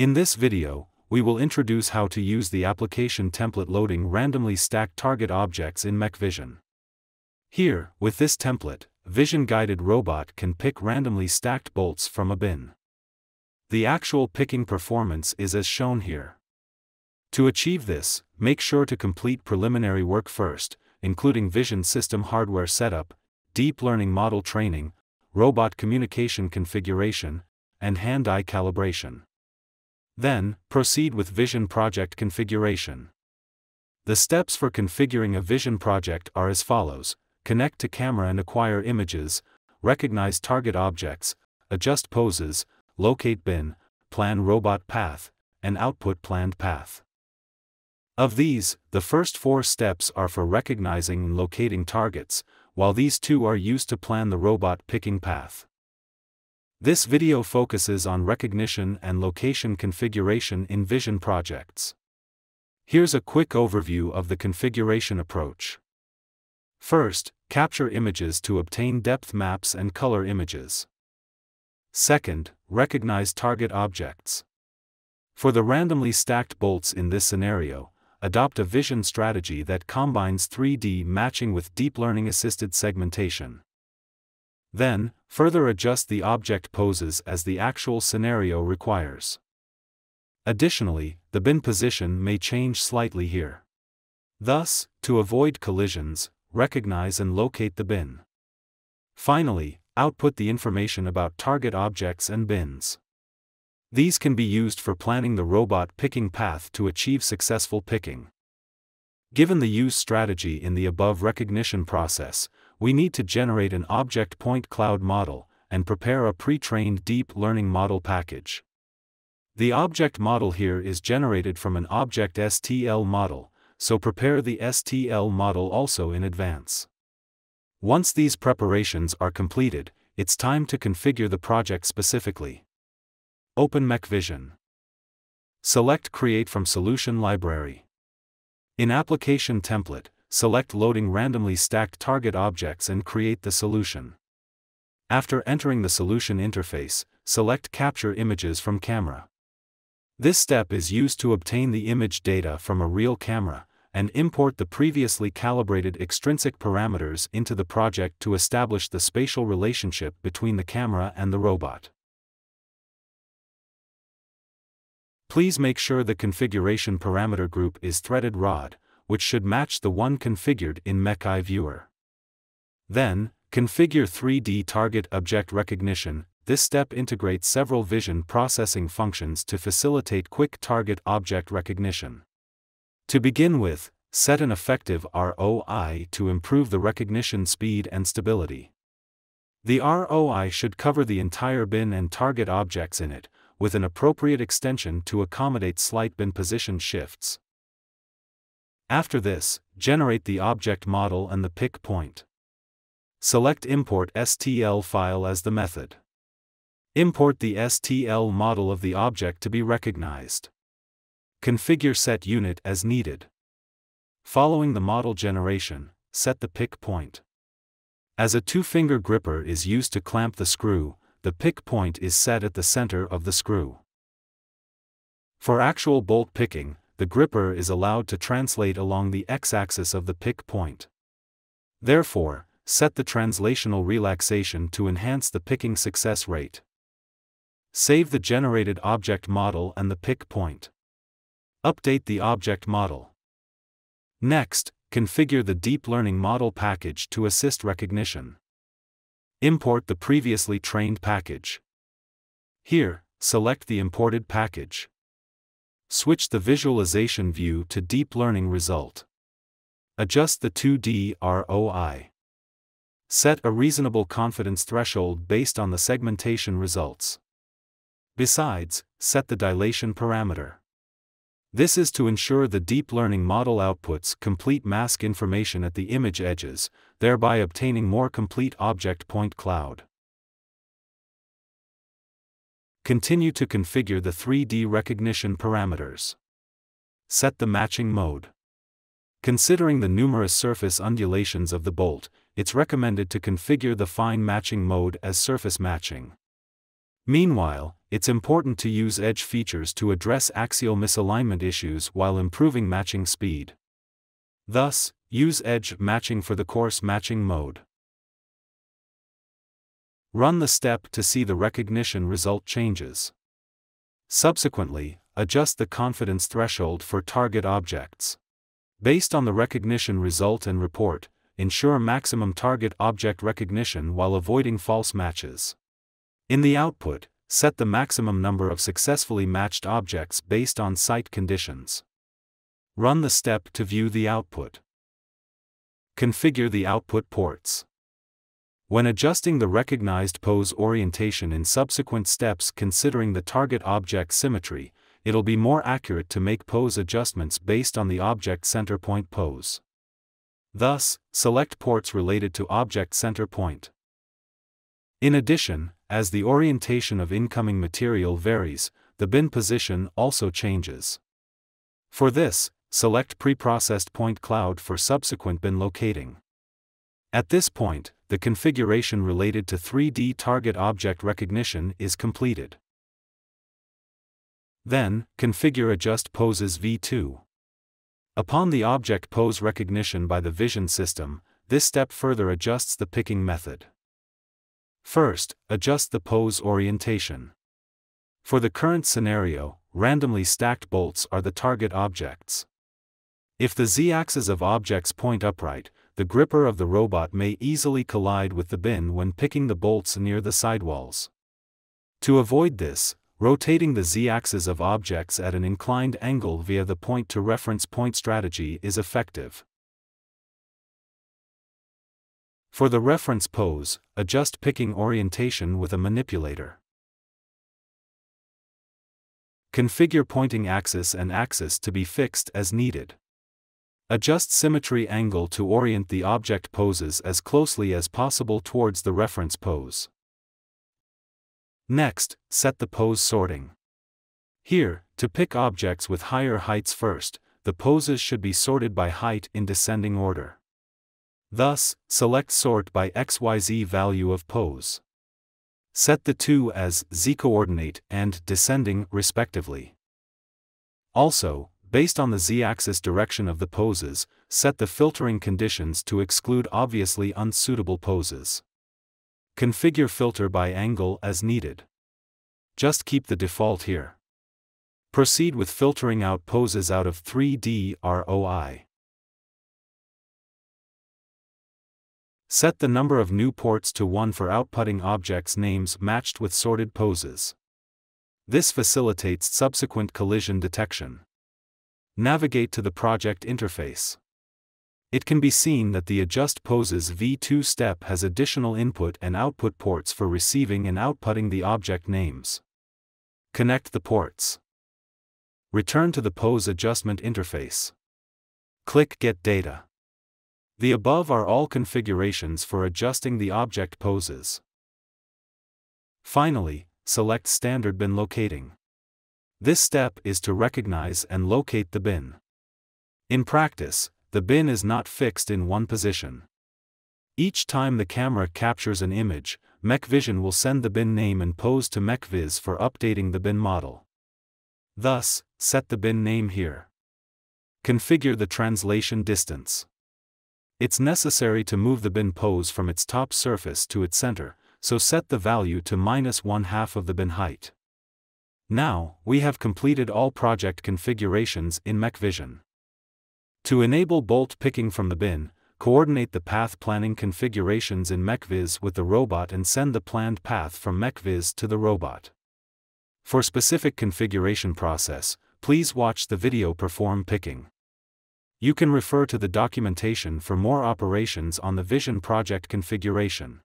In this video, we will introduce how to use the application template loading randomly stacked target objects in Mech-Vision. Here, with this template, vision-guided robot can pick randomly stacked bolts from a bin. The actual picking performance is as shown here. To achieve this, make sure to complete preliminary work first, including vision system hardware setup, deep learning model training, robot communication configuration, and hand-eye calibration. Then, proceed with Vision Project configuration. The steps for configuring a Vision project are as follows connect to camera and acquire images, recognize target objects, adjust poses, locate bin, plan robot path, and output planned path. Of these, the first four steps are for recognizing and locating targets, while these two are used to plan the robot picking path. This video focuses on recognition and location configuration in vision projects. Here's a quick overview of the configuration approach. First, capture images to obtain depth maps and color images. Second, recognize target objects. For the randomly stacked bolts in this scenario, adopt a vision strategy that combines 3D matching with deep learning assisted segmentation. Then, further adjust the object poses as the actual scenario requires. Additionally, the bin position may change slightly here. Thus, to avoid collisions, recognize and locate the bin. Finally, output the information about target objects and bins. These can be used for planning the robot picking path to achieve successful picking. Given the use strategy in the above recognition process, we need to generate an object point cloud model and prepare a pre-trained deep learning model package. The object model here is generated from an object STL model, so prepare the STL model also in advance. Once these preparations are completed, it's time to configure the project specifically. Open Mech-Vision. Select Create from Solution Library. In Application Template, select Loading randomly stacked target objects and create the solution. After entering the solution interface, select Capture images from camera. This step is used to obtain the image data from a real camera, and import the previously calibrated extrinsic parameters into the project to establish the spatial relationship between the camera and the robot. Please make sure the configuration parameter group is threaded rod, which should match the one configured in Mech-Eye Viewer. Then, configure 3D target object recognition. This step integrates several vision processing functions to facilitate quick target object recognition. To begin with, set an effective ROI to improve the recognition speed and stability. The ROI should cover the entire bin and target objects in it, with an appropriate extension to accommodate slight bin position shifts. After this, generate the object model and the pick point. Select Import STL file as the method. Import the STL model of the object to be recognized. Configure set unit as needed. Following the model generation, set the pick point. As a two-finger gripper is used to clamp the screw, the pick point is set at the center of the screw. For actual bolt picking, the gripper is allowed to translate along the x-axis of the pick point. Therefore, set the translational relaxation to enhance the picking success rate. Save the generated object model and the pick point. Update the object model. Next, configure the deep learning model package to assist recognition. Import the previously trained package. Here, select the imported package. Switch the visualization view to deep learning result. Adjust the 2D ROI. Set a reasonable confidence threshold based on the segmentation results. Besides, set the dilation parameter. This is to ensure the deep learning model outputs complete mask information at the image edges, thereby obtaining more complete object point cloud. Continue to configure the 3D recognition parameters. Set the matching mode. Considering the numerous surface undulations of the bolt, it's recommended to configure the fine matching mode as surface matching. Meanwhile, it's important to use edge features to address axial misalignment issues while improving matching speed. Thus, use edge matching for the coarse matching mode. Run the step to see the recognition result changes. Subsequently, adjust the confidence threshold for target objects. Based on the recognition result and report, ensure maximum target object recognition while avoiding false matches. In the output, set the maximum number of successfully matched objects based on site conditions. Run the step to view the output. Configure the output ports. When adjusting the recognized pose orientation in subsequent steps considering the target object symmetry, it'll be more accurate to make pose adjustments based on the object center point pose. Thus, select ports related to object center point. In addition, as the orientation of incoming material varies, the bin position also changes. For this, select preprocessed point cloud for subsequent bin locating. At this point, the configuration related to 3D target object recognition is completed. Then, configure Adjust Poses v2. Upon the object pose recognition by the vision system, this step further adjusts the picking method. First, adjust the pose orientation. For the current scenario, randomly stacked bolts are the target objects. If the z-axis of objects point upright, the gripper of the robot may easily collide with the bin when picking the bolts near the sidewalls. To avoid this, rotating the z-axis of objects at an inclined angle via the point-to-reference point strategy is effective. For the reference pose, adjust picking orientation with a manipulator. Configure pointing axis and axis to be fixed as needed. Adjust symmetry angle to orient the object poses as closely as possible towards the reference pose. Next, set the pose sorting. Here, to pick objects with higher heights first, the poses should be sorted by height in descending order. Thus, select sort by XYZ value of pose. Set the two as z-coordinate and descending respectively. Also, based on the z-axis direction of the poses, set the filtering conditions to exclude obviously unsuitable poses. Configure filter by angle as needed. Just keep the default here. Proceed with filtering out poses out of 3D ROI. Set the number of new ports to 1 for outputting objects names matched with sorted poses. This facilitates subsequent collision detection. Navigate to the project interface. It can be seen that the Adjust Poses v2 step has additional input and output ports for receiving and outputting the object names. Connect the ports. Return to the Pose Adjustment interface. Click Get Data. The above are all configurations for adjusting the object poses. Finally, select Standard Bin Locating. This step is to recognize and locate the bin. In practice, the bin is not fixed in one position. Each time the camera captures an image, Mech-Vision will send the bin name and pose to Mech-Viz for updating the bin model. Thus, set the bin name here. Configure the translation distance. It's necessary to move the bin pose from its top surface to its center, so set the value to minus one half of the bin height. Now, we have completed all project configurations in Mech-Vision. To enable bolt picking from the bin, coordinate the path planning configurations in Mech-Viz with the robot and send the planned path from Mech-Viz to the robot. For specific configuration process, please watch the video perform picking. You can refer to the documentation for more operations on the Vision project configuration.